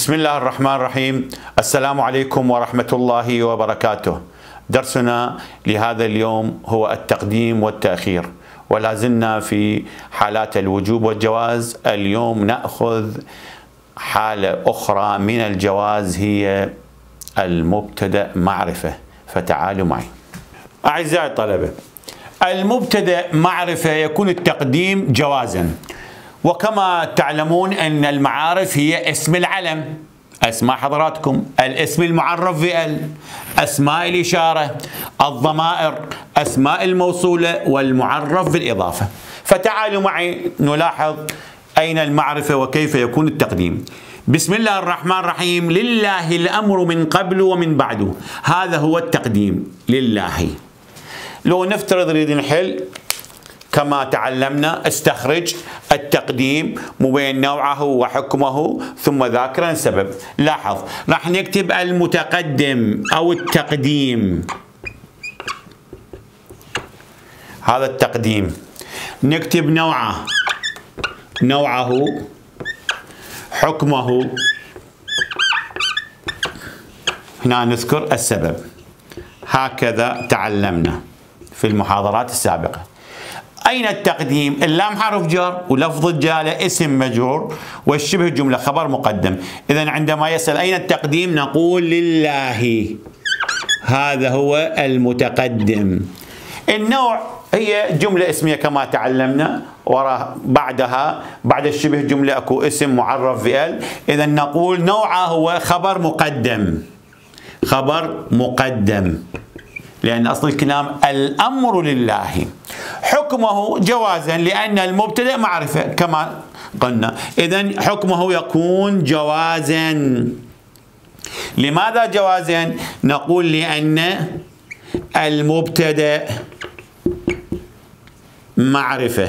بسم الله الرحمن الرحيم السلام عليكم ورحمة الله وبركاته درسنا لهذا اليوم هو التقديم والتأخير ولا زلنا في حالات الوجوب والجواز اليوم نأخذ حالة أخرى من الجواز هي المبتدأ معرفة فتعالوا معي أعزائي الطلبة المبتدأ معرفة يكون التقديم جوازا وكما تعلمون أن المعارف هي اسم العلم. أسماء حضراتكم. الاسم المعرف بال أسماء الإشارة. الضمائر. أسماء الموصولة والمعرف بالإضافة. فتعالوا معي نلاحظ أين المعرفة وكيف يكون التقديم. بسم الله الرحمن الرحيم. لله الأمر من قبل ومن بعد. هذا هو التقديم. لله. لو نفترض نريد نحل كما تعلمنا استخرج التقديم مبين نوعه وحكمه ثم ذاكرا سبب. لاحظ راح نكتب المتقدم أو التقديم. هذا التقديم. نكتب نوعه. نوعه حكمه. هنا نذكر السبب. هكذا تعلمنا في المحاضرات السابقة. أين التقديم؟ اللام حرف جر ولفظ الجالة اسم مجرور والشبه جملة خبر مقدم. إذا عندما يسأل أين التقديم نقول لله. هذا هو المتقدم. النوع هي جملة اسمية كما تعلمنا وراء بعدها. بعد الشبه جملة أكو اسم معرف بال إذا نقول نوعه هو خبر مقدم. خبر مقدم. لأن أصل الكلام الأمر لله. حكمه جوازا لأن المبتدأ معرفة كما قلنا. إذا حكمه يكون جوازا. لماذا جوازا؟ نقول لأن المبتدأ معرفة.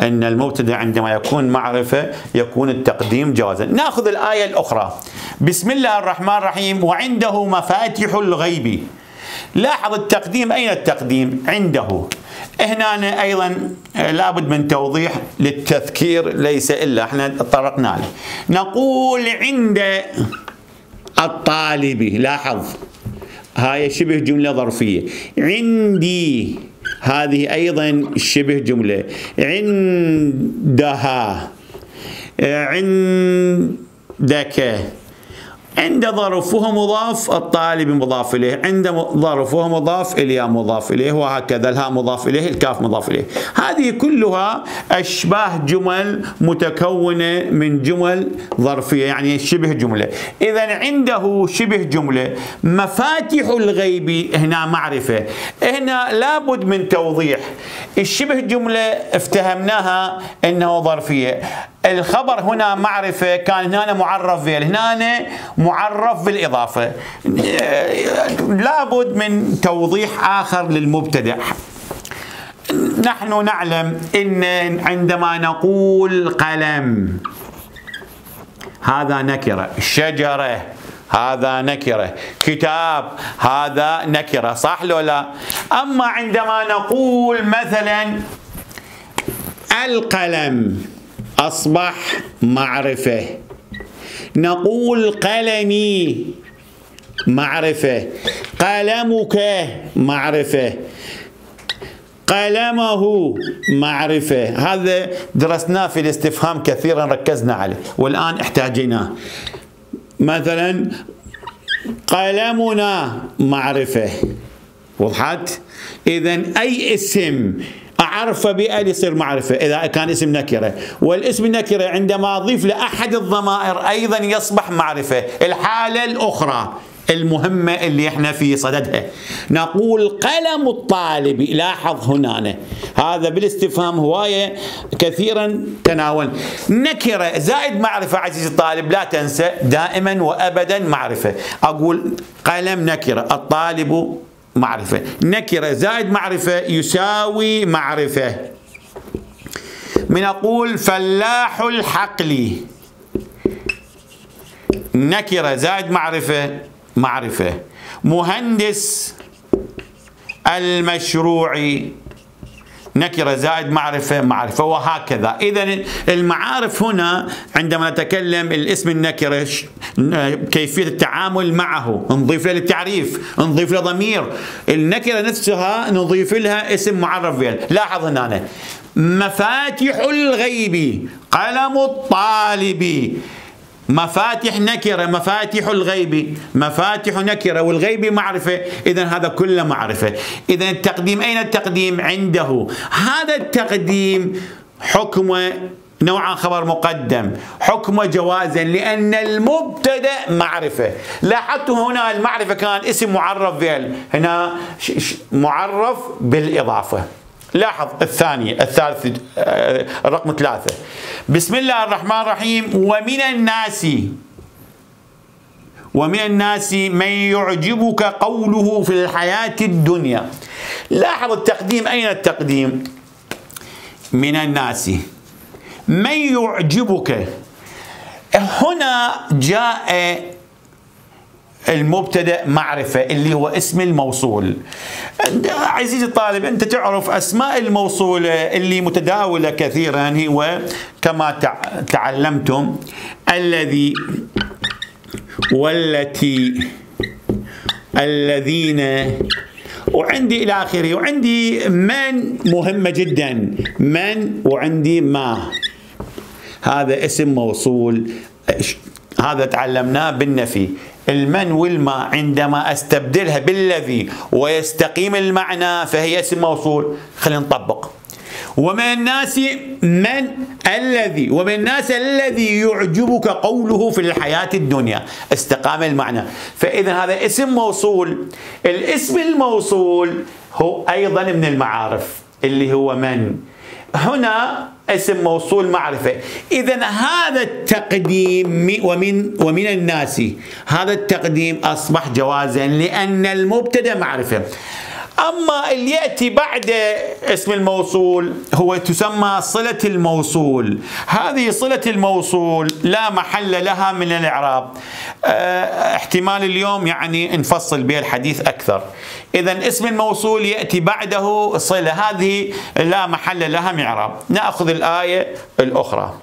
أن المبتدأ عندما يكون معرفة يكون التقديم جوازا. نأخذ الآية الأخرى. بسم الله الرحمن الرحيم. وعنده مفاتح الغيب. لاحظ التقديم. أين التقديم؟ عنده. هنا أيضا لابد من توضيح للتذكير ليس إلا إحنا تطرقنا له. نقول عند الطالب لاحظ هاي شبه جملة ظرفية. عندي هذه أيضا شبه جملة. عندها عندك عند ظرف وهو مضاف الطالب مضاف إليه. عند ظرف وهو مضاف الياء مضاف إليه وهكذا الهاء مضاف إليه الكاف مضاف إليه. هذه كلها أشباه جمل متكونة من جمل ظرفية يعني شبه جملة. إذا عنده شبه جملة. مفاتيح الغيب هنا معرفة. هنا لابد من توضيح. الشبه جملة افتهمناها أنه ظرفية. الخبر هنا معرفة كان هنا معرف به هنا معرف بالإضافة. لابد من توضيح آخر للمبتدع. نحن نعلم إن عندما نقول قلم هذا نكرة. شجرة هذا نكرة. كتاب هذا نكرة صح لو لا؟ أما عندما نقول مثلا القلم أصبح معرفة. نقول قلمي معرفة. قلمك معرفة. قلمه معرفة. هذا درسناه في الاستفهام كثيرا ركزنا عليه والآن احتاجناه مثلا قلمنا معرفة. وضحت؟ إذا أي اسم أعرف بأل يصير معرفة إذا كان اسم نكرة. والاسم النكرة عندما أضيف لأحد الضمائر أيضا يصبح معرفة. الحالة الأخرى المهمة اللي إحنا في صددها. نقول قلم الطالب لاحظ هنا. هذا بالاستفهام هواية كثيرا تناول. نكرة زائد معرفة عزيزي الطالب لا تنسى دائما وأبدا معرفة. أقول قلم نكرة الطالب معرفة. نكرة زائد معرفة يساوي معرفة. من أقول فلاح الحقل. نكرة زائد معرفة معرفة. مهندس المشروع. نكرة زائد معرفة معرفة. وهكذا. إذا المعارف هنا عندما نتكلم الاسم النكرة كيفية التعامل معه. نضيف له التعريف نضيف له ضمير. النكرة نفسها نضيف لها اسم معرف بها لاحظ هنا مفاتيح الغيب قلم الطالب. مفاتيح نكرة مفاتيح الغيب. مفاتيح نكرة والغيب معرفة. اذا هذا كله معرفة. اذا التقديم أين التقديم؟ عنده. هذا التقديم حكمه نوعا خبر مقدم. حكم جوازا لأن المبتدأ معرفة. لاحظت هنا المعرفة كان اسم معرف به هنا معرف بالإضافة. لاحظ الثانية الثالث آه، الرقم ثلاثة. بسم الله الرحمن الرحيم. ومن الناس ومن الناس من يعجبك قوله في الحياة الدنيا. لاحظ التقديم. أين التقديم؟ من الناس. من يعجبك؟ هنا جاء المبتدأ معرفة اللي هو اسم الموصول. عزيزي الطالب أنت تعرف أسماء الموصوله اللي متداولة كثيرا. هو كما تعلمتم الذي والتي الذين وعندي إلى آخره وعندي من مهمه جدا. من وعندي ما. هذا اسم موصول هذا تعلمناه بالنفي. المن والما عندما أستبدلها بالذي ويستقيم المعنى فهي اسم موصول. خلينا نطبق. ومن الناس من الذي ومن الناس الذي يعجبك قوله في الحياة الدنيا استقام المعنى. فإذا هذا اسم موصول. الاسم الموصول هو أيضا من المعارف اللي هو من؟ هنا اسم موصول معرفة. إذا هذا التقديم ومن ومن الناس. هذا التقديم أصبح جوازا لأن المبتدأ معرفة. أما اللي يأتي بعد اسم الموصول هو تسمى صلة الموصول. هذه صلة الموصول لا محل لها من الإعراب. آه احتمال اليوم يعني نفصل به الحديث أكثر. إذا اسم الموصول يأتي بعده صلة. هذه لا محل لها من إعراب. نأخذ الآية الأخرى.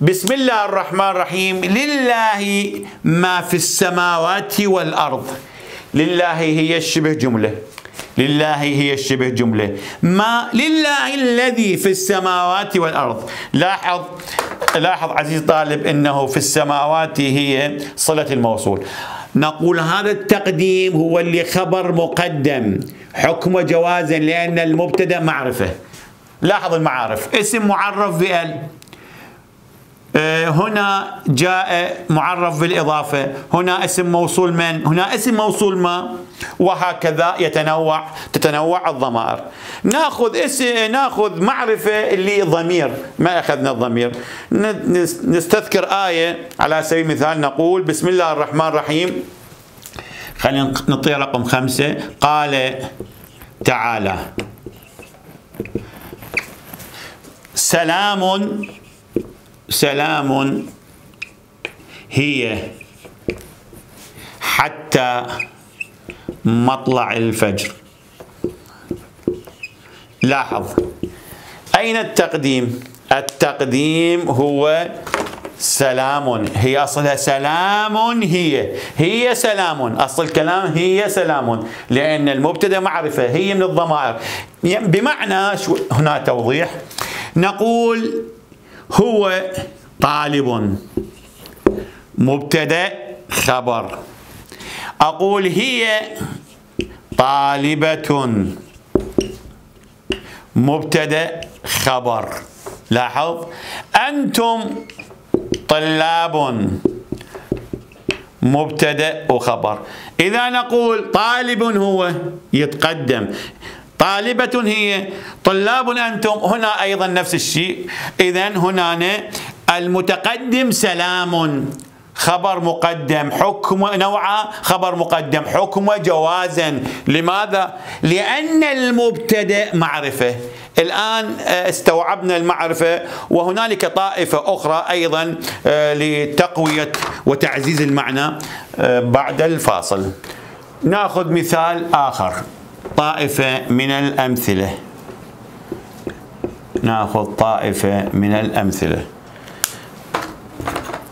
بسم الله الرحمن الرحيم. لله ما في السماوات والأرض. لله هي الشبه جملة. لله هي الشبه جملة. ما لله الذي في السماوات والأرض. لاحظ لاحظ عزيز طالب أنه في السماوات هي صلة الموصول. نقول هذا التقديم هو اللي خبر مقدم. حكم جوازا لأن المبتدأ معرفة. لاحظ المعارف. اسم معرف آه، هنا جاء معرف بالإضافة. هنا اسم موصول من؟ هنا اسم موصول ما؟ وهكذا يتنوع تتنوع الضمائر. ناخذ اسم ناخذ معرفة اللي ضمير ما أخذنا الضمير. نستذكر آية على سبيل المثال نقول بسم الله الرحمن الرحيم. خلينا نطيع رقم خمسة. قال تعالى سلام سلام هي حتى مطلع الفجر. لاحظ. أين التقديم؟ التقديم هو سلام. هي أصلها سلام هي. هي سلام. أصل الكلام هي سلام. لأن المبتدأ معرفة هي من الضمائر. بمعنى هنا توضيح. نقول هو طالب. مبتدأ خبر. أقول هي طالبة. مبتدأ خبر. لاحظ. أنتم طلاب. مبتدأ وخبر إذا نقول طالب هو يتقدم. طالبة هي طلاب أنتم. هنا أيضا نفس الشيء. إذا هنا المتقدم سلام خبر مقدم حكم نوع خبر مقدم حكم جوازا لماذا؟ لأن المبتدأ معرفة. الآن آه، استوعبنا المعرفة. وهنالك طائفة أخرى أيضا آه، لتقوية وتعزيز المعنى آه، بعد الفاصل. ناخذ مثال آخر. طائفة من الأمثلة. ناخذ طائفة من الأمثلة.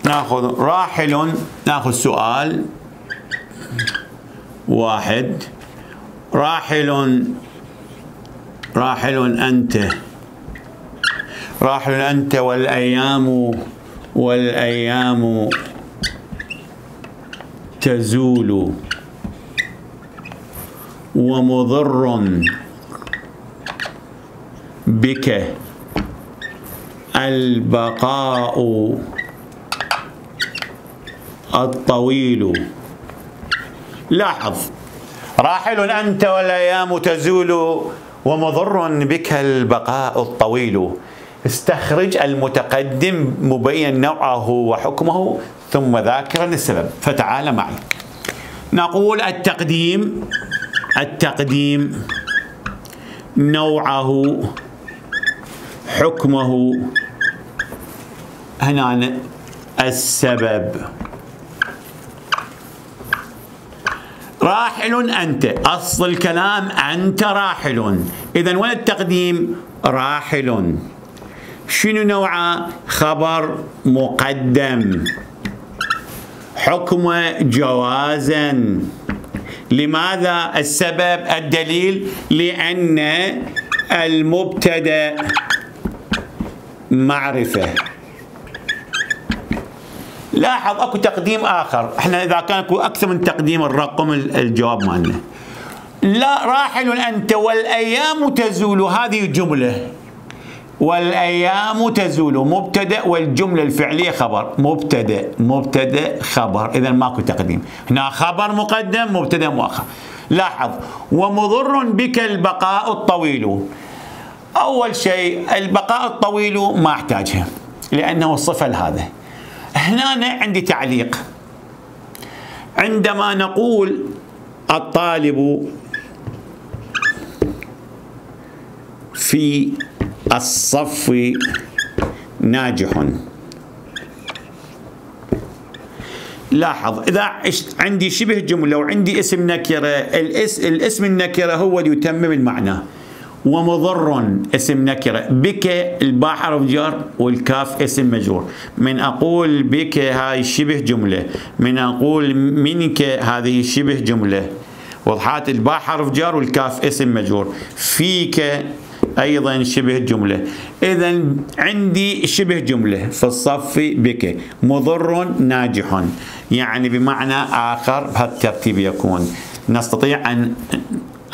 ناخذ راحل ناخذ سؤال واحد. راحل راحل أنت. راحل أنت والأيام والأيام تزول. ومضر بك. البقاء الطويل. لاحظ. راحل أنت والأيام تزول ومضر بك البقاء الطويل. استخرج المتقدم مبين نوعه وحكمه ثم ذاكرا السبب. فتعال معي. نقول التقديم التقديم نوعه حكمه. هنا السبب. راحل أنت أصل الكلام أنت راحل. إذا وين التقديم؟ راحل. شنو نوعه خبر مقدم؟ حكم جوازا. لماذا السبب الدليل لأن المبتدأ معرفة؟ لاحظ أكو تقديم آخر. إحنا إذا كان أكو أكثر من تقديم الرقم الجواب مالنا. لا راحل أنت والأيام تزول. هذه جملة. والأيام تزول. مبتدأ والجملة الفعلية خبر. مبتدأ مبتدأ خبر. اذا ماكو تقديم. هنا خبر مقدم مبتدأ مؤخر. لاحظ. ومضر بك البقاء الطويل. أول شيء البقاء الطويل ما احتاجها لأنه الصفه لهذا هنا عندي تعليق. عندما نقول الطالب في الصف ناجح. لاحظ إذا عندي شبه جملة وعندي اسم نكرة الاسم النكرة هو اللي يتمم المعنى. ومضر اسم نكرة. بك الباء حرف جر والكاف اسم مجرور. من أقول بك هاي شبه جملة من أقول منك هذه شبه جملة. وضحات الباء حرف جر والكاف اسم مجرور. فيك أيضا شبه جملة. اذا عندي شبه جملة في الصف بك. مضر ناجح. يعني بمعنى آخر بهالترتيب يكون. نستطيع ان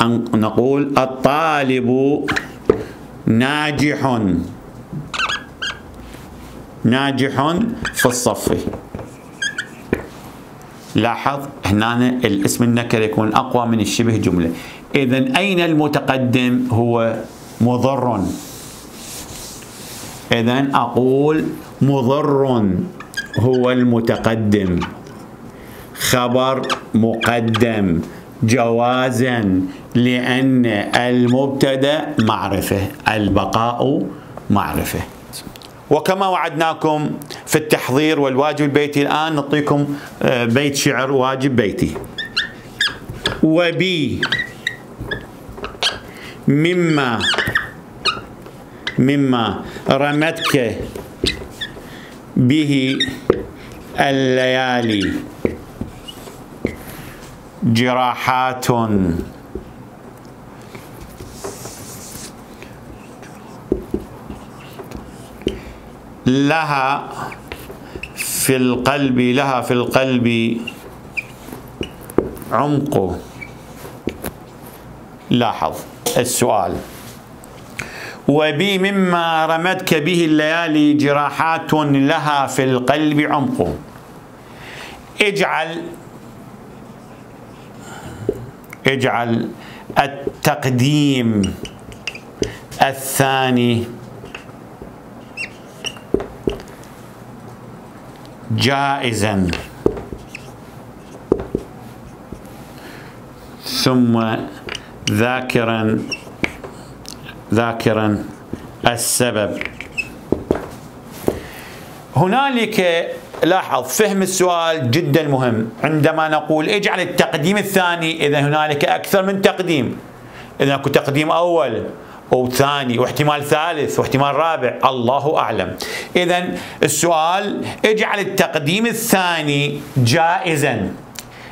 أن نقول الطالب ناجح. ناجح في الصف. لاحظ هنا الاسم النكر يكون أقوى من الشبه جملة. إذا أين المتقدم هو؟ مضر. إذا أقول مضر هو المتقدم. خبر مقدم. جوازا لأن المبتدأ معرفة البقاء معرفة. وكما وعدناكم في التحضير والواجب البيتي الآن نعطيكم آه، بيت شعر واجب بيتي. وبي مما مما رمتك به الليالي. جراحات. لها في القلب لها في القلب عمق. لاحظ السؤال. وبي مما رمتك به الليالي جراحات لها في القلب عمق. اجعل اجعل التقديم الثاني جائزا. ثم ذاكرا ذاكرا السبب. هنالك لاحظ فهم السؤال جدا مهم. عندما نقول اجعل التقديم الثاني اذا هنالك أكثر من تقديم. اذا أكو تقديم أول وثاني واحتمال ثالث واحتمال رابع. الله أعلم. إذا السؤال اجعل التقديم الثاني جائزا.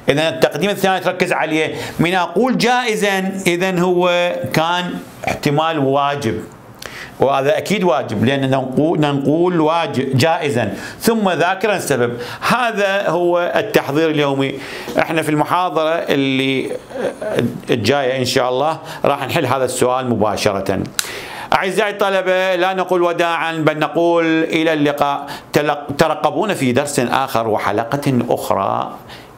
إذا التقديم الثاني تركز عليه. من أقول جائزا إذا هو كان احتمال واجب. وهذا أكيد واجب لأن نقول واجب جائزا. ثم ذاكرا السبب. هذا هو التحضير اليومي. إحنا في المحاضرة اللي الجاية إن شاء الله راح نحل هذا السؤال مباشرة. أعزائي الطلبة لا نقول وداعا بل نقول إلى اللقاء. ترقبونا في درس آخر وحلقة أخرى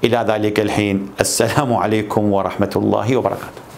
إلى ذلك الحين. السلام عليكم ورحمة الله وبركاته.